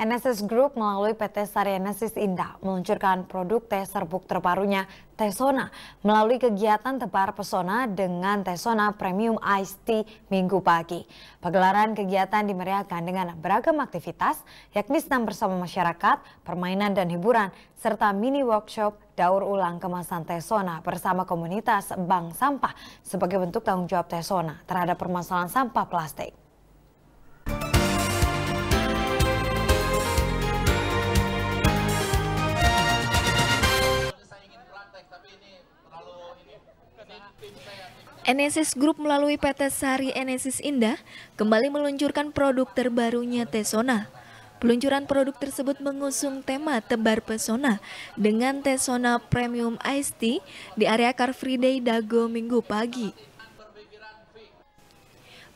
NSS Group melalui PT Sari NSS Indah meluncurkan produk teh serbuk terbarunya Tesona melalui kegiatan tebar pesona dengan Tesona Premium Ice Tea minggu pagi. Pagelaran kegiatan dimeriahkan dengan beragam aktivitas yakni senam bersama masyarakat, permainan dan hiburan, serta mini workshop daur ulang kemasan Tesona bersama komunitas Bank Sampah sebagai bentuk tanggung jawab Tesona terhadap permasalahan sampah plastik. Enesis Group melalui PT Sari Enesis Indah kembali meluncurkan produk terbarunya Tesona. Peluncuran produk tersebut mengusung tema tebar pesona dengan Tesona Premium Ice Tea di area Car Free Day Dago minggu pagi.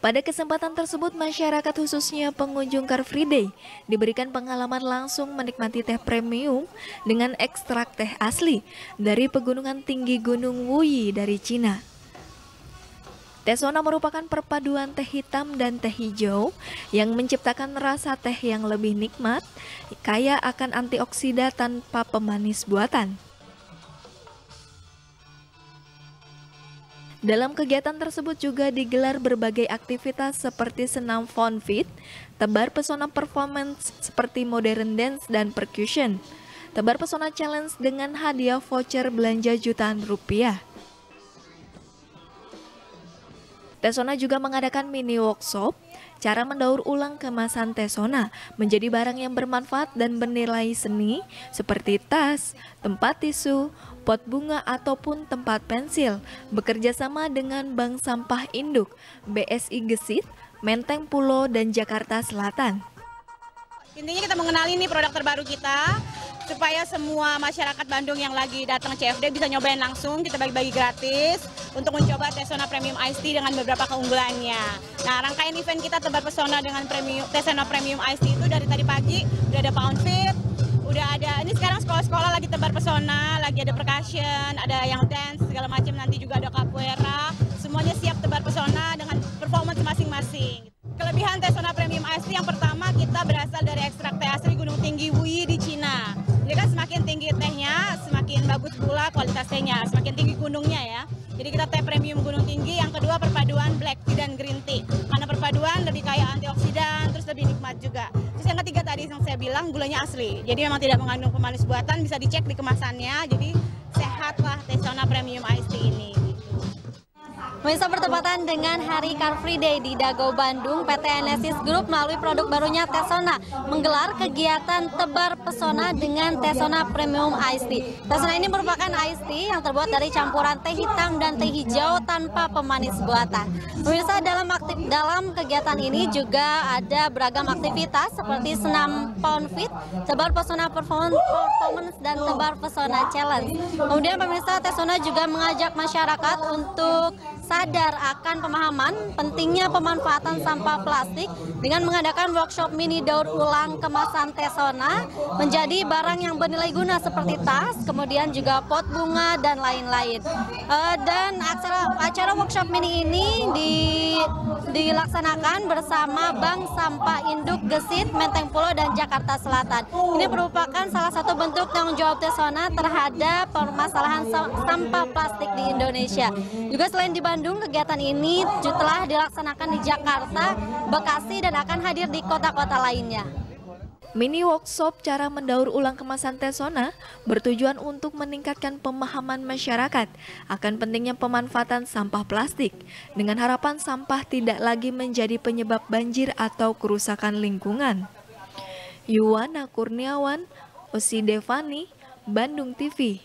Pada kesempatan tersebut, masyarakat khususnya pengunjung Car Free Day diberikan pengalaman langsung menikmati teh premium dengan ekstrak teh asli dari pegunungan tinggi Gunung Wuyi dari Cina. Tesona merupakan perpaduan teh hitam dan teh hijau yang menciptakan rasa teh yang lebih nikmat, kaya akan antioksida tanpa pemanis buatan. Dalam kegiatan tersebut juga digelar berbagai aktivitas seperti senam fun fit, tebar pesona performance seperti modern dance dan percussion, tebar pesona challenge dengan hadiah voucher belanja jutaan rupiah. Tesona juga mengadakan mini workshop cara mendaur ulang kemasan Tesona menjadi barang yang bermanfaat dan bernilai seni seperti tas, tempat tisu, pot bunga ataupun tempat pensil bekerja sama dengan Bank Sampah Induk, BSI Gesit, Menteng Pulo dan Jakarta Selatan. Intinya kita mengenali nih produk terbaru kita supaya semua masyarakat Bandung yang lagi datang CFD bisa nyobain langsung, kita bagi-bagi gratis untuk mencoba Tesona Premium Ice Tea dengan beberapa keunggulannya. Nah, rangkaian event kita tebar pesona dengan premium, Tesona Premium Ice Tea itu dari tadi pagi udah ada pound fit, udah ada ini sekarang sekolah-sekolah lagi tebar pesona, lagi ada percussion, ada yang dance segala macam, nanti juga ada capoeira, semuanya siap tebar pesona dengan performance masing-masing. Kelebihan Tesona Premium Ice Tea yang pertama kita berasal dari ekstrak teh asli Gunung Tinggi Wuyi di Cina. Jadi kan semakin tinggi tehnya, semakin bagus pula kualitas tehnya, semakin tinggi gunungnya ya. Jadi kita teh premium gunung tinggi, yang kedua perpaduan black tea dan green tea. Karena perpaduan lebih kaya antioksidan, terus lebih nikmat juga. Terus yang ketiga tadi yang saya bilang gulanya asli. Jadi memang tidak mengandung pemanis buatan, bisa dicek di kemasannya. Jadi sehat lah Tesona Premium Ice. Pemirsa bertepatan dengan Hari Car Free Day di Dago Bandung, PT Enesis Group melalui produk barunya Tesona menggelar kegiatan tebar pesona dengan Tesona Premium Ice Tea. Tesona ini merupakan ice tea yang terbuat dari campuran teh hitam dan teh hijau tanpa pemanis buatan. Pemirsa dalam aktif dalam kegiatan ini juga ada beragam aktivitas seperti senam pound fit, tebar pesona performance dan tebar pesona challenge. Kemudian pemirsa Tesona juga mengajak masyarakat untuk sadar akan pemahaman pentingnya pemanfaatan sampah plastik dengan mengadakan workshop mini daur ulang kemasan Tesona menjadi barang yang bernilai guna seperti tas, kemudian juga pot bunga dan lain-lain. Uh, dan acara acara workshop mini ini di, dilaksanakan bersama Bank Sampah Induk Gesit, Menteng Pulo dan Jakarta Selatan. Ini merupakan salah satu bentuk tanggung jawab Tesona terhadap permasalahan sampah plastik di Indonesia. Juga selain di Bandung, kegiatan ini telah dilaksanakan di Jakarta, Bekasi, dan akan hadir di kota-kota lainnya. Mini workshop cara mendaur ulang kemasan Tesona bertujuan untuk meningkatkan pemahaman masyarakat akan pentingnya pemanfaatan sampah plastik dengan harapan sampah tidak lagi menjadi penyebab banjir atau kerusakan lingkungan. Yuwana Kurniawan, Osi Devani, Bandung TV